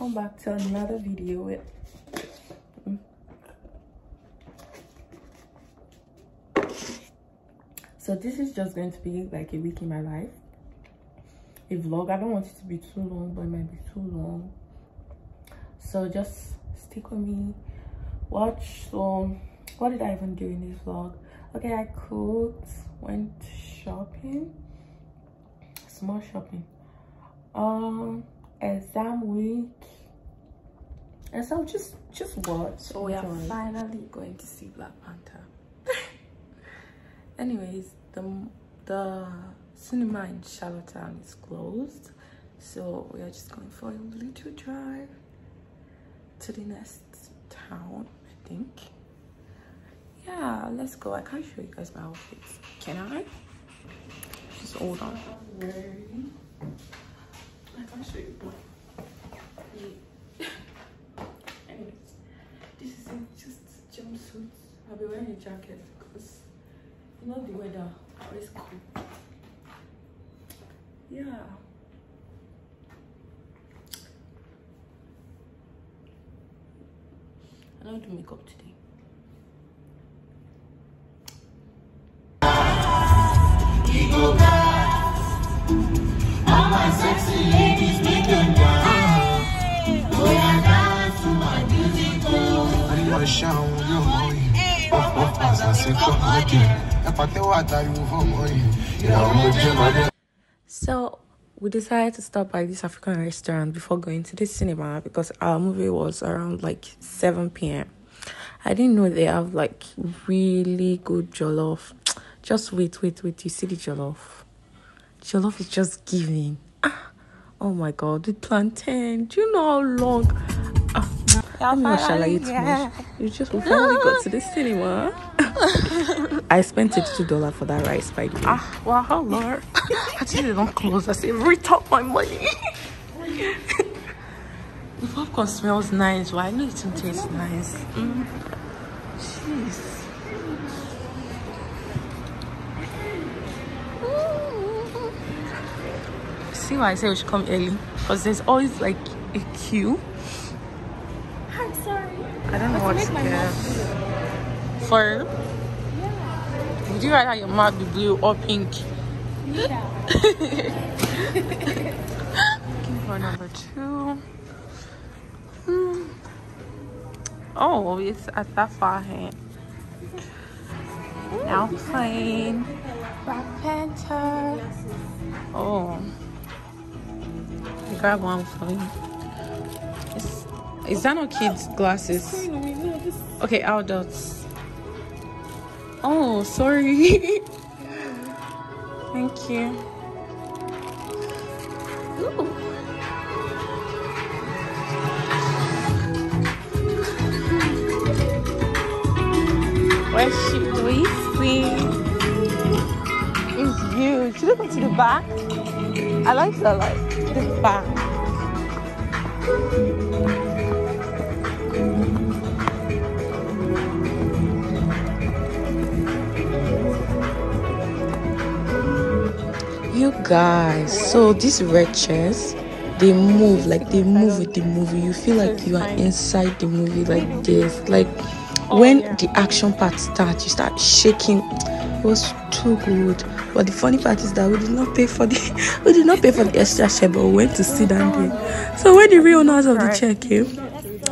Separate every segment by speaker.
Speaker 1: welcome back to another video with so this is just going to be like a week in my life. A vlog. I don't want it to be too long but it might be too long. So just stick with me. Watch so what did i even do in this vlog? Okay i cooked went shopping. Small shopping. Um exam week and so just just watch
Speaker 2: so we are finally going to see black panther. Anyways the the cinema in charlottetown is closed. So we are just going for a little drive to the next town i think. Yeah let's go. I can't show you guys my outfits. Can i? Just hold on i can't show you anyways. This is just jumpsuit i'll be wearing a jacket because you know the weather always cool. Yeah. I don't do makeup today. Fọ́mọ yìí, ìyàwó jẹ́ mọ́lẹ́. So we decided to stop by this African restaurant before going to the cinema because our movie was around like 7 p.m. I didn't know they have like really good jollof. Just wait, wait, wait. You see the jollof? Jollof is just giving. Ah, oh my god, the plantain. Do you know how long? I'm not shall I too much. You just we finally got to the cinema. I spent eighty-two dollars for that rice, by the way. Ah, wow, Lord. I think they don't close. I say, return my money. the popcorn smells nice. Why? Well, I know it tastes nice. Mm. Jeez. See why I say we should come early? Because there's always like a queue. I don't know what to get. For yeah. Would you rather your mouth be blue or pink?
Speaker 3: Yeah.
Speaker 2: Looking for number two. Hmm. Oh, it's at that far hand. Now playing Black Panther. Oh. Grab one for me. Is, that no kids' glasses? Okay, adults. Oh, sorry. Thank you. Ooh. Where should we see? It's huge. Look to the back. I like the like the back. You guys, so these red chairs, they move like they move with the movie. You feel like you are inside the movie like this. Like when the action part starts, you start shaking. It was too good. But the funny part is that we did not pay for the we did not pay for the extra chair, but we went to sit down there. So when the real owners of the chair came,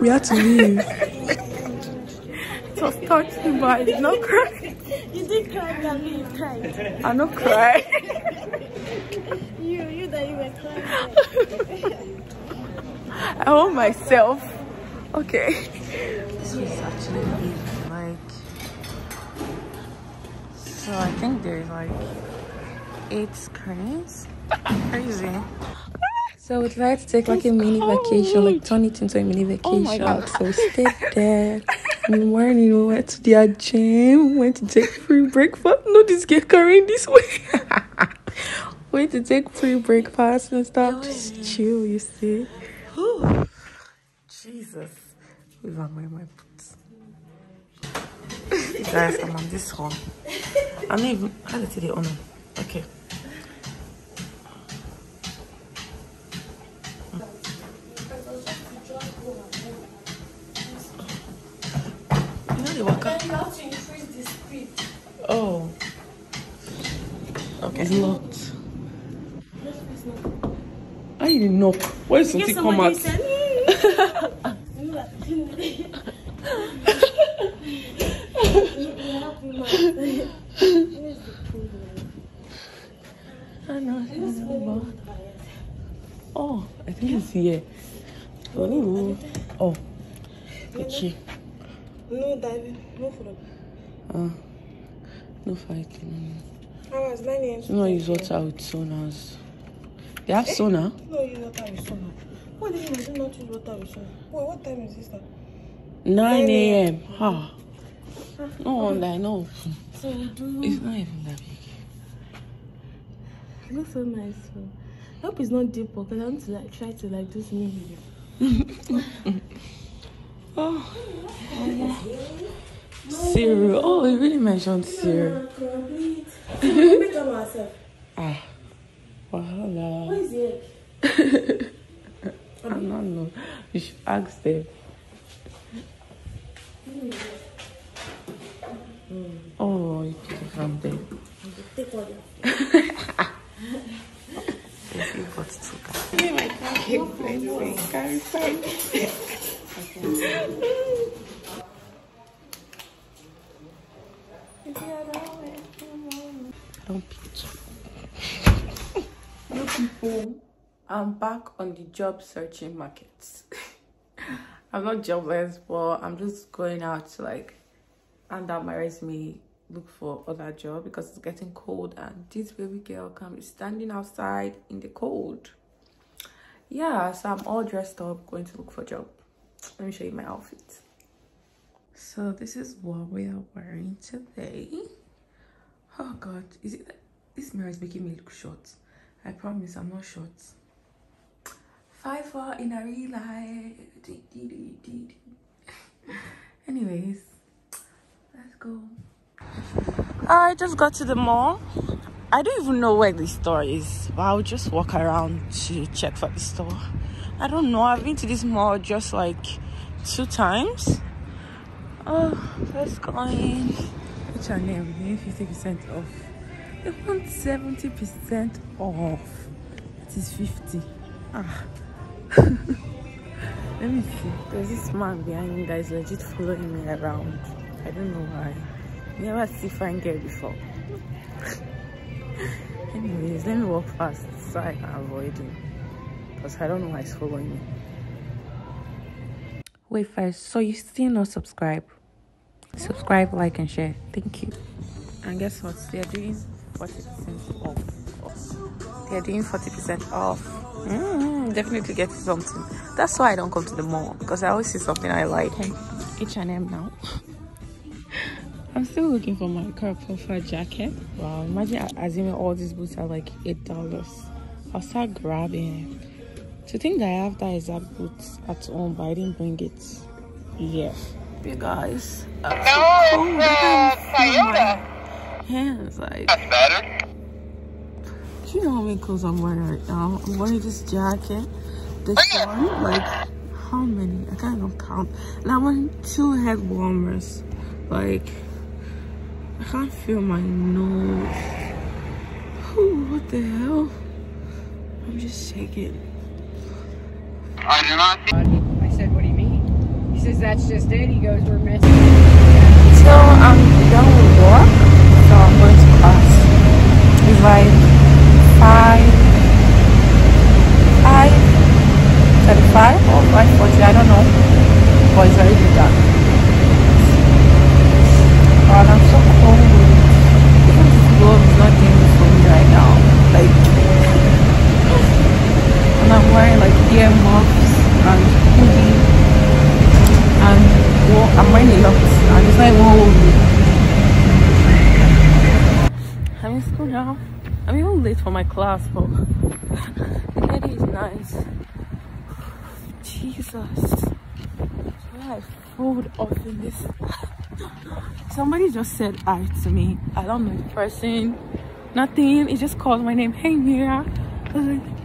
Speaker 2: we had to leave. it was touching, but I did not cry.
Speaker 3: You did cry, but you cried.
Speaker 2: I not cry.
Speaker 3: you, you that you were crying.
Speaker 2: I want myself. Okay. This was actually big. Like, so I think there's like eight screens. Crazy. So we tried to take like a mini vacation, like turn it into a mini oh vacation. Oh so we stayed there. In the morning, we went to the gym, went to take free breakfast. No, this girl carrying this way. we need to take free breakfast and stuff. Just chill, you see. Jesus. we've I my boots? Guys, I'm on this one. I'm not even. How did they on? Okay. Oh. Okay. It's locked. I didn't knock. Why is something come out? I know. I know. Oh, I think it's here. Oh, oh, key.
Speaker 3: No diving, no food.
Speaker 2: Uh, no fighting.
Speaker 3: I was 9 a.m.
Speaker 2: Do not use water with saunas. They have sauna.
Speaker 3: No, use water with sauna. What do you do not use water with? Wait, what time is this now?
Speaker 2: 9 a.m. Ah. No wonder, I know.
Speaker 3: So we do.
Speaker 2: It's not even that big.
Speaker 3: It looks so nice. So. I hope it's not deep because I want to like try to like do some video.
Speaker 2: Oh. Cereal. Oh, it really mentioned cereal.
Speaker 3: Make up myself.
Speaker 2: Ah.
Speaker 3: What
Speaker 2: Wahala.
Speaker 3: is the egg?
Speaker 2: I don't know. You should ask them. Oh, you pick it from there.
Speaker 3: Take one.
Speaker 2: If you got to go. Carry I'm back on the job searching market. I'm not jobless, but I'm just going out to like hand out my resume, look for other job because it's getting cold and this baby girl can be standing outside in the cold. Yeah, so I'm all dressed up, going to look for a job. Let me show you my outfit. So this is what we are wearing today. Oh God, is it? This mirror is making me look short. I promise I'm not short. Five four in a real life. Anyways, let's go. I just got to the mall. I don't even know where the store is, but I'll just walk around to check for the store. I don't know. I've been to this mall just like two times. Oh, let's go in. Which are everything 50% off. They want 70% off. It is 50. Ah. Let me see. There's this man behind me that is legit following me around. I don't know why. Never see fine girl before. Anyways, let me walk fast so I can avoid him. Because I don't know why he's following me. Wait first, so you still not subscribe? Subscribe, like and share. Thank you. And guess what? They're doing 40% off. They're doing 40% off. Mm, definitely get something. That's why I don't come to the mall because I always see something I like. H&M now. I'm still looking for my car puffer jacket. Wow, imagine assuming all these boots are like eight dollars. I'll start grabbing it. To think that I have that exact boots at home, but I didn't bring it. Yeah. You guys. Uh,
Speaker 4: No, it's
Speaker 2: I
Speaker 4: uh,
Speaker 2: can feel my
Speaker 4: Toyota.
Speaker 2: hands like.
Speaker 4: That's better.
Speaker 2: Do you know how many clothes I'm wearing right now? I'm wearing this jacket, this oh, one, like how many? I can't even count. And I'm wearing two head warmers. Like I can't feel my nose. Whew, what the hell? I'm just shaking.
Speaker 4: I do not.
Speaker 5: I said, what do you mean? He says, that's just it. He goes, we're missing.
Speaker 2: So I'm done with work, so I'm going to class. It's like five, five, thirty-five or five forty. I don't know, but it's already done. God, I'm so cold. Even this glove is not doing this for me right now. Like, and I'm wearing like earmuffs and hoodie and well, I'm wearing a lot and it's like whoa I'm in school now I'm even late for my class but the is nice. Jesus. I fold off in this. Somebody just said hi to me. I don't know the person. Nothing. It just called my name. Hey Mira. I was like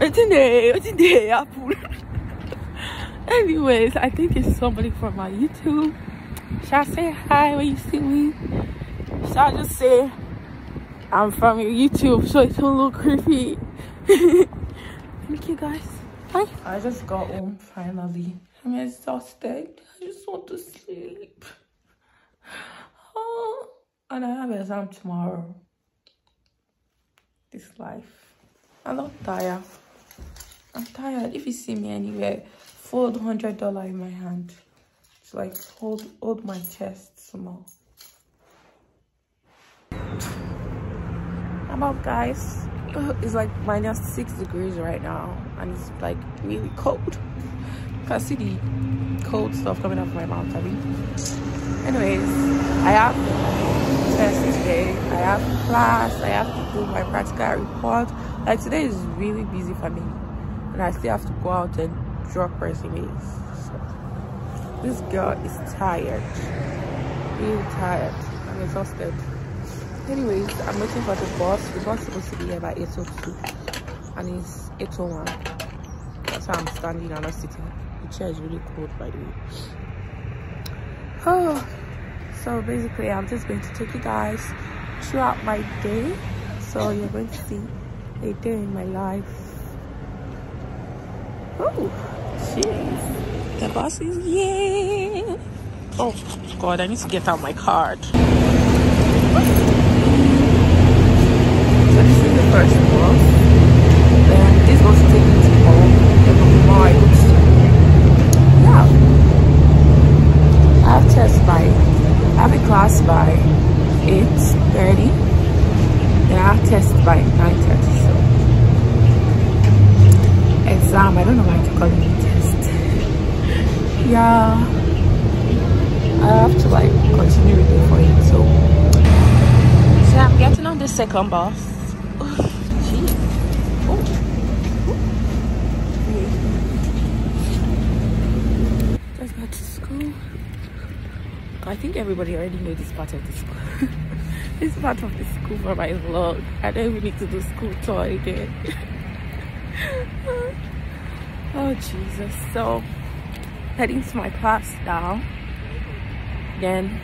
Speaker 2: what's in there what's in there apple. Anyways i think it's somebody from my youtube. Shall I say hi when you see me? Shall I just say I'm from YouTube so it's a little creepy? Thank you guys. Bye. I just got home finally. I'm exhausted. I just want to sleep. Oh, and I have exam tomorrow. This life. I'm not tired. I'm tired. If you see me anywhere, fold hundred dollar in my hand. It's like hold hold my chest small. Up guys. It's like minus six degrees right now and it's like really cold. can see the cold stuff coming out of my mouth, I mean. Anyways, I have test today. I have class. I have to do my practical report. Like today is really busy for me. And I still have to go out and drop resumes. So this girl is tired. Really tired. I'm exhausted. Anyways, I'm waiting for the bus. The bus is supposed to be here by 8.02 and it's 8.01. That's why I'm standing and not sitting. The chair is really cold by the way. Oh, so basically I'm just going to take you guys throughout my day. So you're going to see a day in my life. Oh, jeez. The bus is here. Oh, God, I need to get out my card. So this is the first bus. Then this bus will take me to home. Then tomorrow I go to Yeah. I have test by, I have a class by 8.30. and I have test by 9.30, so exam. I don't know why to call it test. yeah. I have to like continue reading for it. So, so I'm getting on the second bus. Gee. Oh. Just got to school. I think everybody already knows this part of the school. this part of the school for my vlog. I don't even need to do school tour again. oh jesus so heading to my class now then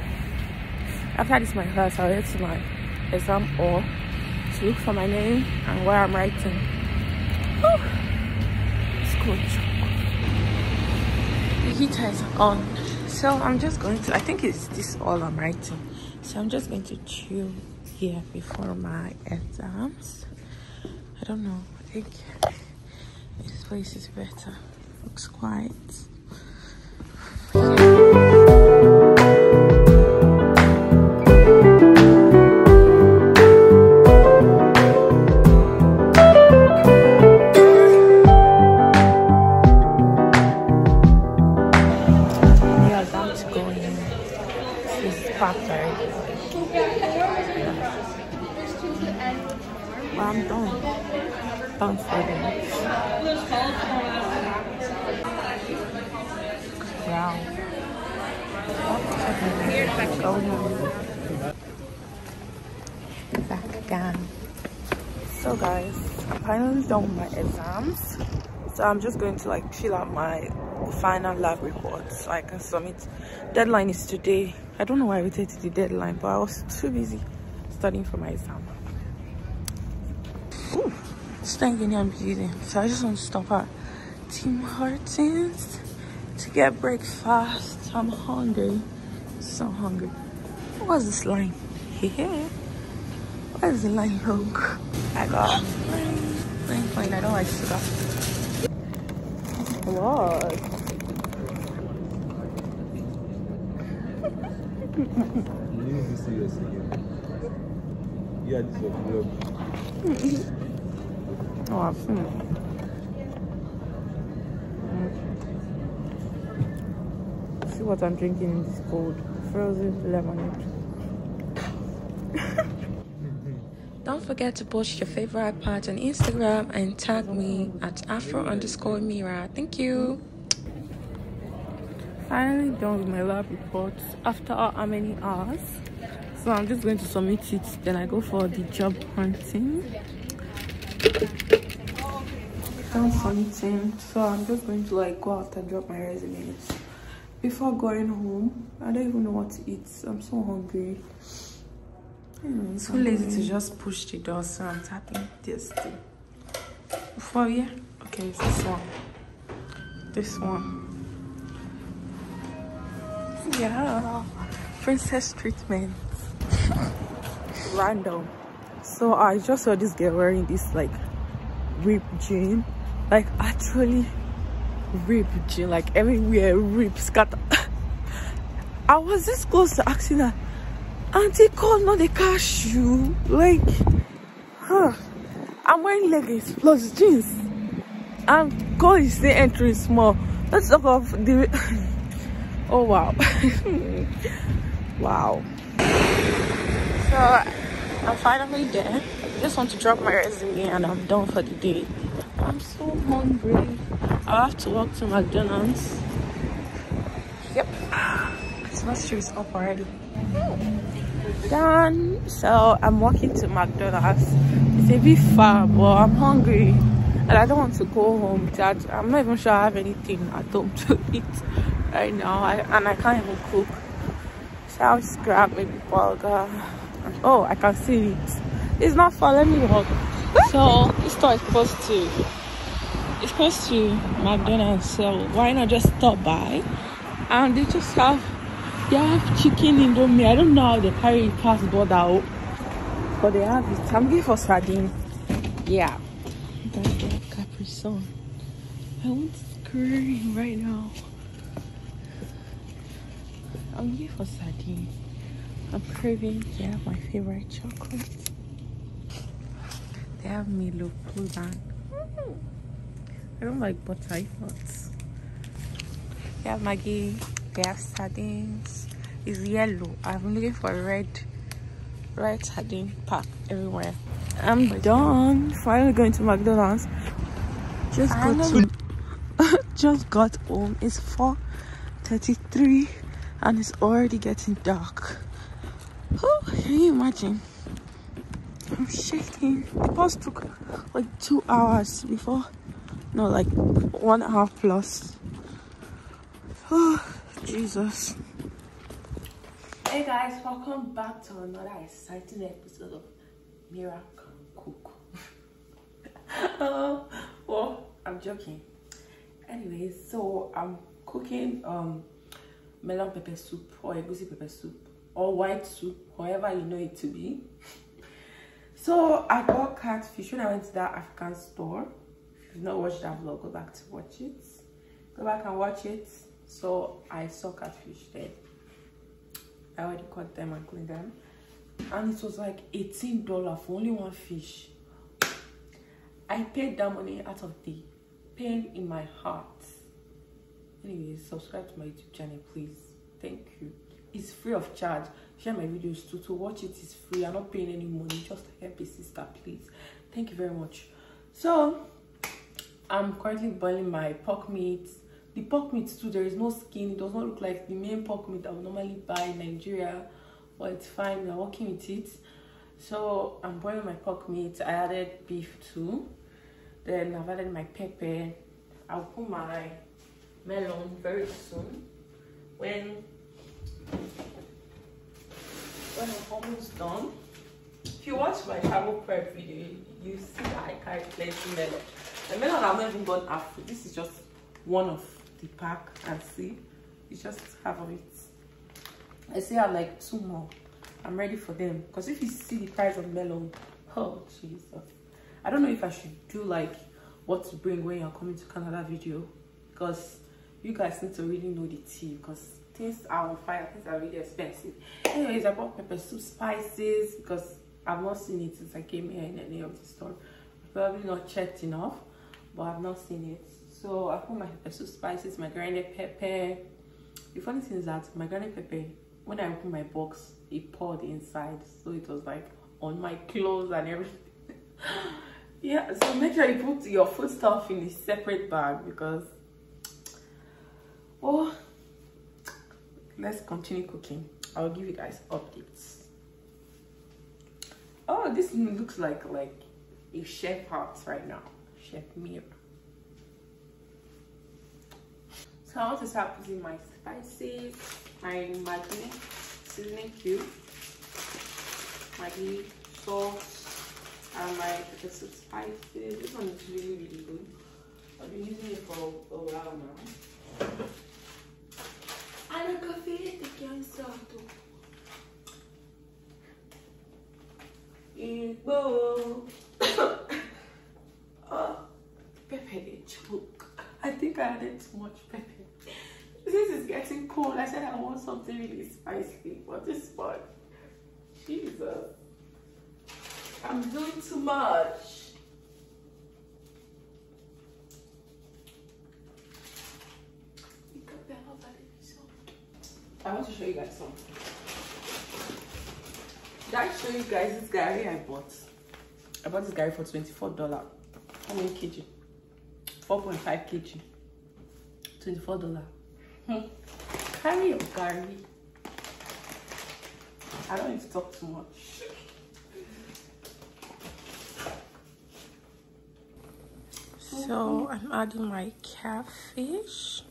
Speaker 2: after this my class i'll head to my exam hall to look for my name and where i'm writing oh, school the heater is on so i'm just going to i think it's this all i'm writing so i'm just going to chill here before my exams i don't know i think this place is better. Looks quiet. Back again. So guys, I'm finally done with my exams. So I'm just going to like fill out my final lab report so I can submit. Deadline is today. I don't know why I waited to the deadline, but I was too busy studying for my exam. Ooh, I'm busy. So I just want to stop at Tim Hortons to get breakfast. I'm hungry. So hungry. What's this line? Here. Why is the line wrong? I got plain plain. I don't like sugar. What?
Speaker 6: You need to see us again. Yeah, this is a vlog.
Speaker 2: Oh, I've seen it. Mm. See what I'm drinking in this cold frozen lemonade. Don't forget to post your favorite part on Instagram and tag me at afro underscore mira. Thank you. Finally done with my lab reports after how many hours? So I'm just going to submit it. Then I go for the job hunting. Done submitting. So I'm just going to like go out and drop my resumes. Before going home. I don't even know what to eat. I'm so hungry. Anyways,
Speaker 3: Too
Speaker 2: I'm
Speaker 3: lazy to just push the door, so I'm tapping this thing. Before, yeah? Okay, it's this one. This one. Yeah. Princess treatment.
Speaker 2: random. So I just saw this girl wearing this like ripped jean, like actually ripped jean, like everywhere ripped, scatter. I was this close to asking her, Auntie, call not the cashew, like, huh? I'm wearing leggings plus jeans, and call is the entering small. Let's talk of the. oh wow, wow. So I'm finally there. I just want to drop my resume and I'm done for the day. I'm so hungry. I have to walk to McDonald's. Yep. Christmas tree is up already. Done. So I'm walking to McDonald's. It's a bit far, but I'm hungry. And I don't want to go home. That I'm not even sure I have anything at home to eat right now. I, and I can't even cook. So I'll just grab maybe burger. Oh, I can see it. It's not far. Let me walk. So this store is close to. It's close to McDonald's. So why not just stop by? And they just have. They have chicken indomie. I don't know how they carry it past border, oh, but they have it. I'm going for sardine. Yeah. That's the Capri Sun. I want scream right now. I'm here for sardine. I'm craving. yeah my favorite chocolate. Have Milo Pluban. I don't like butter not. They have Maggi. They have sardines. It's yellow. I'm looking for red, red sardine pack everywhere. I'm done. Finally going to McDonald's. Just got to, just got home. It's 4:33 and it's already getting dark. Oh, can you imagine? Shaking. The bus took like two hours before. No, like one hour plus. Oh, Jesus. Hey guys, welcome back to another exciting episode of Miracle Cook. oh, well, I'm joking. Anyway, so I'm cooking um melon pepper soup or egusi pepper soup or white soup, however you know it to be. So I got catfish when I went to that African store. If you've not watched that vlog, go back to watch it. Go back and watch it. So I saw catfish there. I already caught them and cleaned them. And it was like $18 for only one fish. I paid that money out of the pain in my heart. Anyway, subscribe to my YouTube channel, please. Thank you. It's free of charge. Share my videos too. To watch it is free. I'm not paying any money. Just help a sister, please. Thank you very much. So, I'm currently boiling my pork meat. The pork meat too, there is no skin. It does not look like the main pork meat I would normally buy in Nigeria. But it's fine. We're working with it. So, I'm boiling my pork meat. I added beef too. Then I've added my pepper. I'll put my melon very soon. When when I'm almost done. If you watch my travel prep video, you see that I carry plenty melon. The melon I've not even gone after. This is just one of the pack and see. You just half of it. I still have like two more. I'm ready for them. Because if you see the price of melon, oh Jesus. I don't know if I should do like what to bring when you're coming to Canada video. Because you guys need to really know the tea because things are on fire things are really expensive. Anyways i bought pepper soup spices because i've not seen it since i came here in any of the store. Probably not checked enough but i've not seen it. So i put my pepper soup spices my grounded pepper. The funny thing is that my grounded pepper when i opened my box it poured inside. So it was like on my clothes and everything. Yeah so make sure you put your food stuff in a separate bag because oh let's continue cooking i'll give you guys updates oh this looks like like a chef house right now chef Mira so I want to start putting my spices, my Maggi, seasoning cube, Maggi, salt, and my pepper spices. This one is really, really good. I've been using it for a while now. And a the cancer. Igbo. oh, pepper choke. I think I added too much pepper. This is getting cold. I said I want something really spicy, but this one, Jesus, I'm doing too much. I want to show you guys something. Did I show you guys this gari I bought? I bought this gari for $24. How many kg? 4.5 kg. $24. Hmm. Carry your gari. I don't need to talk too much.
Speaker 3: So I'm adding my catfish.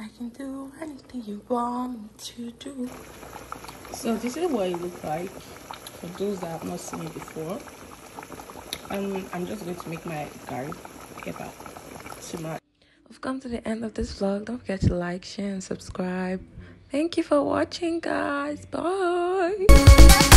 Speaker 3: I can do anything you want me to do. So this is what it looks like for those that have not seen it before. Um, I'm just going to make my curry kebab tonight. We've come to the end of this vlog. Don't forget to like, share, and subscribe. Thank you for watching, guys. Bye.